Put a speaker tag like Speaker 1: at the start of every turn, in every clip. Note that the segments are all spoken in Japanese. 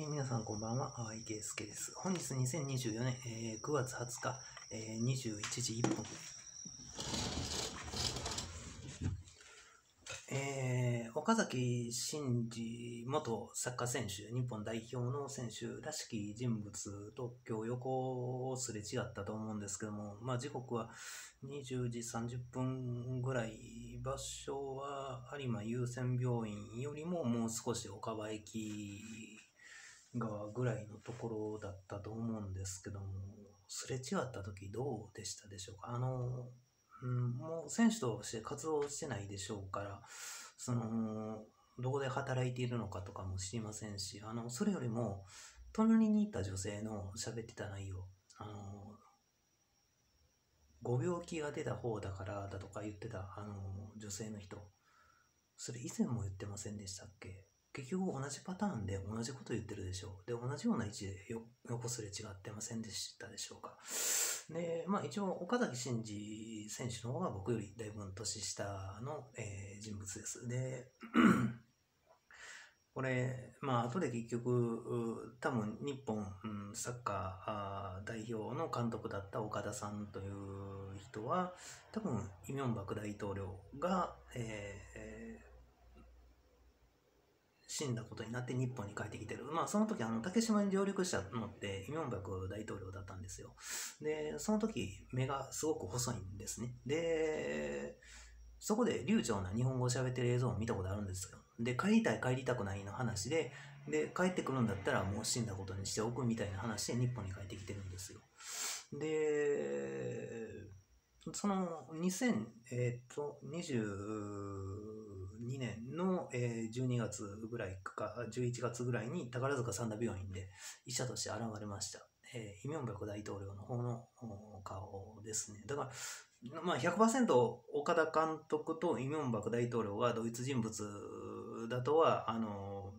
Speaker 1: えー皆さんこんばんは、淡井圭介です。本日2024年、えー9月20日、えー21時1分。えー岡崎慎司元サッカー選手、日本代表の選手らしき人物と今日横をすれ違ったと思うんですけども、まあ時刻は20時30分ぐらい、場所は有馬優先病院よりももう少し岡場駅側ぐらいのところだったと思うんですけども、すれ違った時どうでしたでしょうか？あの、うん、もう選手として活動してないでしょうから、その、どこで働いているのかとかも知りませんし、あの、それよりも、隣にいた女性の喋ってた内容、あの、ご病気が出た方だからだとか言ってた、あの、女性の人、それ以前も言ってませんでしたっけ？結局同じパターンで同じこと言ってるでしょう。で、同じような位置で横すれ違ってませんでしたでしょうか。で、まあ一応、岡崎慎司選手の方が僕よりだいぶ年下の、えー人物です。で、これ、まあ後で結局、多分日本、うんサッカーー代表の監督だった岡田さんという人は、多分、イ・ミョンバク大統領が、えー死んだことになって日本に帰ってきてる。まあその時あの竹島に上陸したのってイ・ミョンバク大統領だったんですよ。で、その時目がすごく細いんですね。で、そこで流暢な日本語を喋ってる映像を見たことあるんですよ。で、帰りたい帰りたくないの話で、で、帰ってくるんだったらもう死んだことにしておくみたいな話で日本に帰ってきてるんですよ。で、その2000、えー、と2年の、え12月ぐらいか11月ぐらいに宝塚三田病院で医者として現れました。えイ・ミョンバク大統領の方の顔ですね。だから、まあ、100%岡田監督とイ・ミョンバク大統領が同一人物だとは、あの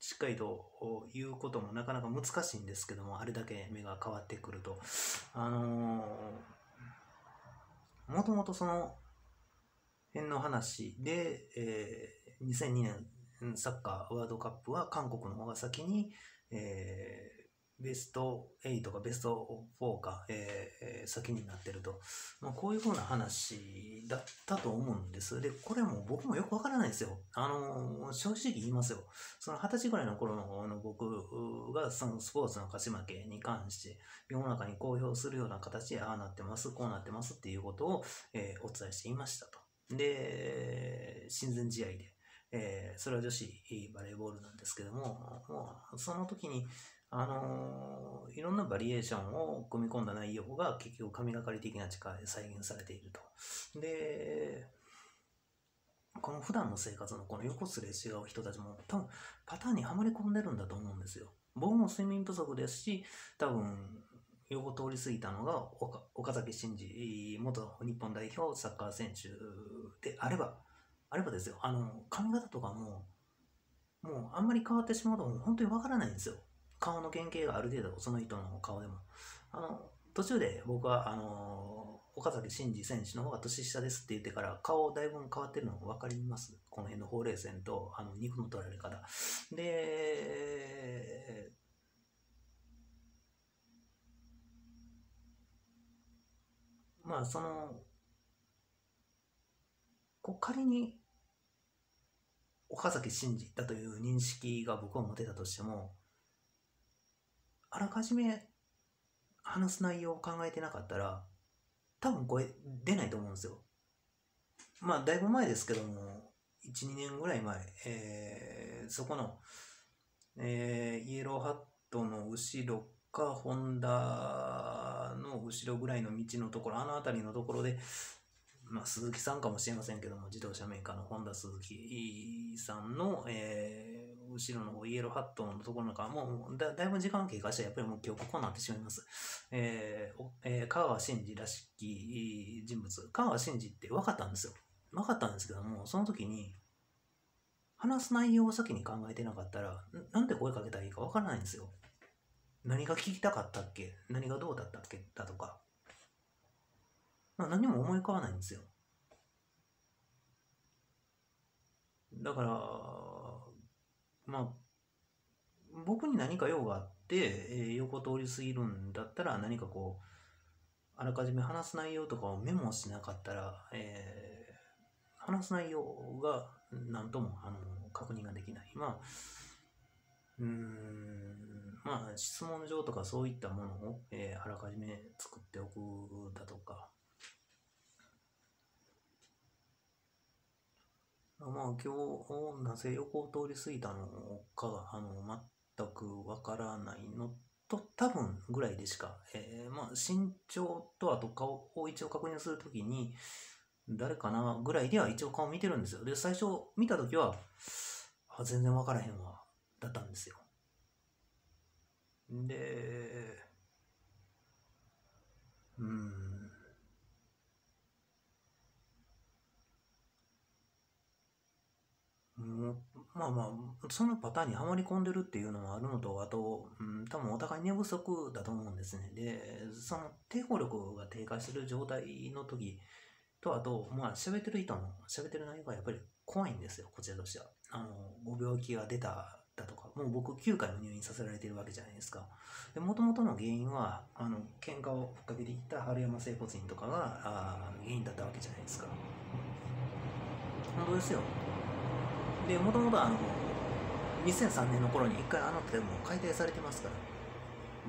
Speaker 1: しっかりと言うこともなかなか難しいんですけども、あれだけ目が変わってくると。あのもともとそのの話で、えー2002年サッカーワールドカップは韓国の方が先に、えーベスト8かベスト4か、えー先になってると、まあ、こういうふうな話だったと思うんです。で、これも僕もよくわからないですよ。あのー正直言いますよ。その二十歳ぐらいの頃のの僕がそのスポーツの勝ち負けに関して世の中に公表するような形でああなってます、こうなってますっていうことを、えーお伝えしていましたと。で、親善試合で、えーそれは女子バレーボールなんですけども、もうその時に、あのーいろんなバリエーションを組み込んだ内容が結局神がかり的な力で再現されていると。で、この普段の生活のこの横すれ違う人たちも多分パターンにはまり込んでるんだと思うんですよ。僕も睡眠不足ですし、多分横通り過ぎたのが岡岡崎慎司元日本代表サッカー選手であれば、あればですよ、あの髪型とかも、もうあんまり変わってしまうともう本当にわからないんですよ。顔の原型がある程度その人の顔でも。あの途中で僕はあの岡崎慎司選手の方が年下ですって言ってから顔だいぶ変わってるの分かりますこの辺のほうれい線とあの肉の取られ方。で、まあその、こ仮に岡崎慎司だという認識が僕は持てたとしても、あらかじめ話す内容を考えてなかったら、多分声出ないと思うんですよ。まあ、だいぶ前ですけども、1、2年ぐらい前、えーそこの、えーイエローハットの後ろか、ホンダ後ろぐらいの道のところ、あの辺りのところで、まあ、鈴木さんかもしれませんけども、自動車メーカーのホンダ鈴木さんの、えー後ろのイエローハットのところなんかもうだだいぶ時間経過してやっぱりもう記憶こうなってしまいます。えーえー香川真司らしき人物、香川真司って分かったんですよ。分かったんですけども、その時に、話す内容を先に考えてなかったら、なんで声かけたらいいか分からないんですよ。何が聞きたかったっけ？何がどうだったっけ？だとか。まあ、何も思い浮かばないんですよ。だから、まあ、僕に何か用があって、えー、横通り過ぎるんだったら何かこう、あらかじめ話す内容とかをメモしなかったら、えー、話す内容が何ともあの確認ができない。まあ、うん、まあ、質問状とかそういったものを、えー、あらかじめ作っておくだとか、まあ今日なぜ横を通り過ぎたのかがあの全くわからないのと多分ぐらいでしか、えー、まあ身長とあと顔を一応確認するときに誰かなぐらいでは一応顔見てるんですよ。で、最初見たときは、全然わからへんわ、だったんですよ。で、うん。もうまあまあ、そのパターンにはまり込んでるっていうのもあるのと、あと、うん、多分お互い寝不足だと思うんですね。で、その抵抗力が低下してる状態の時と、あと、まあ喋ってる人の喋ってる内容がやっぱり怖いんですよ、こちらとしては。あの、ご病気が出た、もう僕9回も入院させられてるわけじゃないですか。で、元々の原因は、あの、喧嘩をふっかけていった春山整骨院とかがあ原因だったわけじゃないですか。本当ですよ。で、もともとあの、2003年の頃に一回あの建物解体されてますから、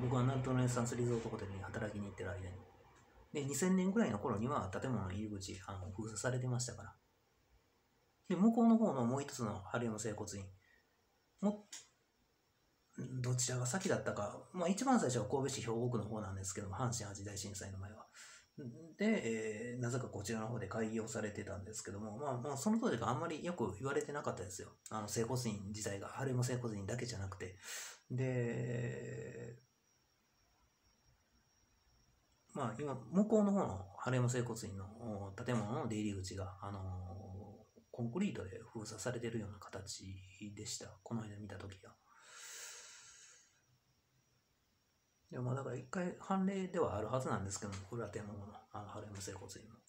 Speaker 1: 僕はナルトレネサンスリゾートホテルに働きに行ってる間に。で、2000年ぐらいの頃には建物の入り口、あの、封鎖されてましたから。で、向こうの方のもう一つの春山整骨院も、どちらが先だったか、まあ一番最初は神戸市兵庫区の方なんですけども、阪神淡路大震災の前は。で、えー、なぜかこちらの方で開業されてたんですけども、まあ、まあ、その当時があんまりよく言われてなかったですよ。あの、整骨院自体が、春山整骨院だけじゃなくて。で、まあ、今、向こうの方の春山整骨院の建物の出入り口が、あのー、コンクリートで封鎖されてるような形でした。この間見た時は。でもだから一回判例ではあるはずなんですけども、裏手の方の、あの、春山整骨院も。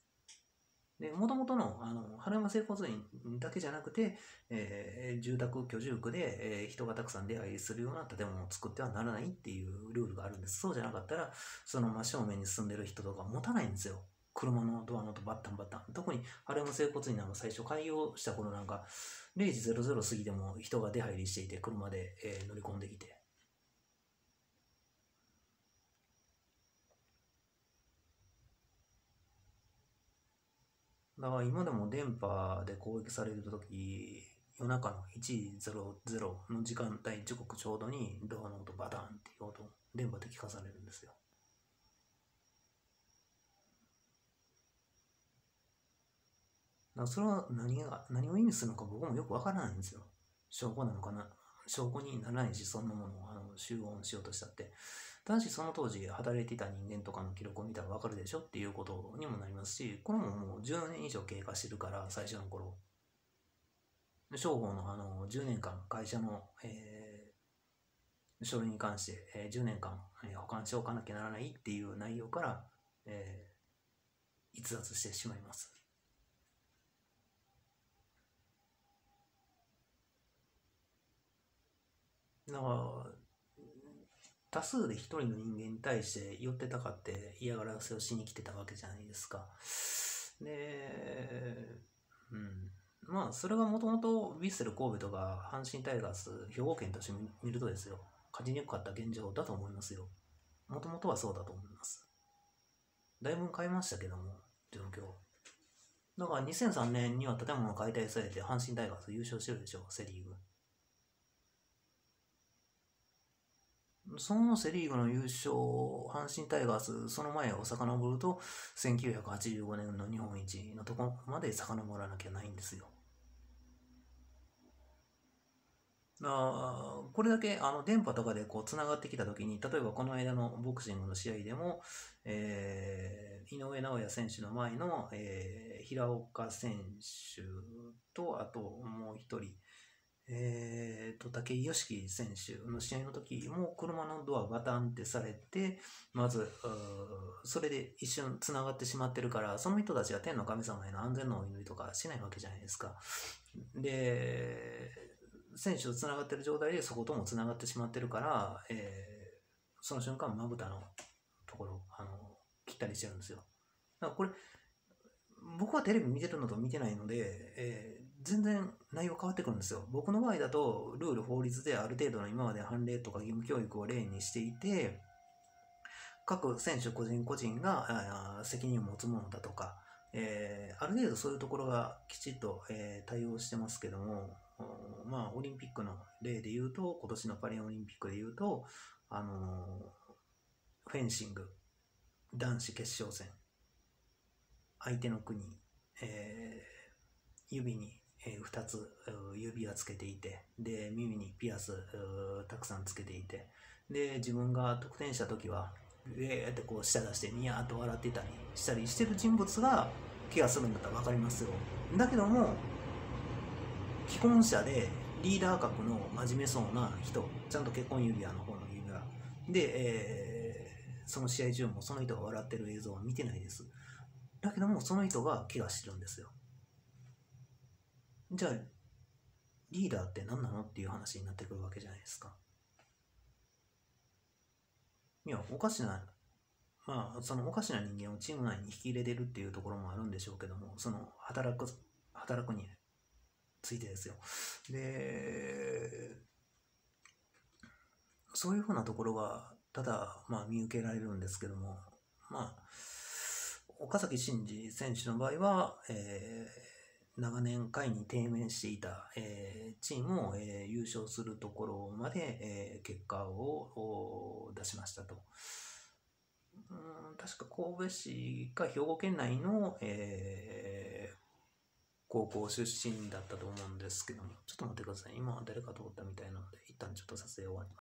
Speaker 1: で、もともとの、あの、春山整骨院だけじゃなくて、えー、住宅、居住区で、えー、人がたくさん出入りするような建物を作ってはならないっていうルールがあるんです。そうじゃなかったら、その真正面に住んでる人とか持たないんですよ。車のドアの音バッタンバッタン。特に春山整骨院なんか最初開業した頃なんか、0時00過ぎでも人が出入りしていて、車で、えー、乗り込んできて、だから今でも電波で攻撃されるとき、夜中の1時00の時間帯、時刻ちょうどにドアの音バタンっていう音、電波で聞かされるんですよ。だからそれは何が、何を意味するのか僕もよくわからないんですよ。証拠なのかな？証拠にならないし、そんなものをあの集音しようとしたって。ただしその当時働いていた人間とかの記録を見たらわかるでしょっていうことにもなりますし、これももう10年以上経過してるから、最初の頃。商法のあの10年間会社の、えー、書類に関して、えー、10年間、えー、保管しておかなきゃならないっていう内容から、えー、逸脱してしまいます。だから多数で一人の人間に対して寄ってたかって嫌がらせをしに来てたわけじゃないですか。で、うん。まあ、それがもともとヴィッセル神戸とか阪神タイガース、兵庫県として見るとですよ、勝ちにくかった現状だと思いますよ。もともとはそうだと思います。だいぶ変えましたけども、状況。だから2003年には建物解体されて阪神タイガース優勝してるでしょ、セ・リーグ。そのセ・リーグの優勝、阪神タイガース、その前を遡ると、1985年の日本一のとこまで遡らなきゃないんですよ。あこれだけあの電波とかでこう繋がってきたときに、例えばこの間のボクシングの試合でも、えー、井上尚弥選手の前の、えー、平岡選手と、あともう一人、えーと、武井良樹選手の試合の時も車のドアバタンってされて、まず、それで一瞬繋がってしまってるから、その人たちは天の神様への安全のお祈りとかしないわけじゃないですか。で、選手とつながってる状態でそこともつながってしまってるから、えーその瞬間まぶたのところあの切ったりしてるんですよだからこれ僕はテレビ見てるのと見てないので、えー全然内容変わってくるんですよ。僕の場合だとルール法律である程度の今まで判例とか義務教育を例にしていて各選手個人個人が責任を持つものだとか、えーある程度そういうところがきちっと、えー対応してますけども、まあ、オリンピックの例で言うと、今年のパリオリンピックで言うと、あのーフェンシング、男子決勝戦、相手の国、えー指に、え2つ指輪つけていて、で、耳にピアスたくさんつけていて、で、自分が得点した時は、えーってこう舌出してニヤーっと笑ってたりしたりしてる人物が怪我するんだったら分かりますよ。だけども既婚者でリーダー格の真面目そうな人ちゃんと結婚指輪の方の指輪。で、えーその試合中もその人が笑ってる映像は見てないです。だけどもその人が怪我してるんですよ。じゃあリーダーって何なのっていう話になってくるわけじゃないですかいや、おかしな、まあ、そのおかしな人間をチーム内に引き入れてるっていうところもあるんでしょうけども、その働く、働くについてですよ。で、そういうふうなところが、ただ、まあ、見受けられるんですけども、まあ、岡崎慎司選手の場合は、えー長年下位に低迷していた、えーチームを、えー優勝するところまで、えー結果を出しましたと。うん確か神戸市か兵庫県内の、えー高校出身だったと思うんですけども、ちょっと待ってください。今誰か通ったみたいなので、一旦ちょっと撮影終わります。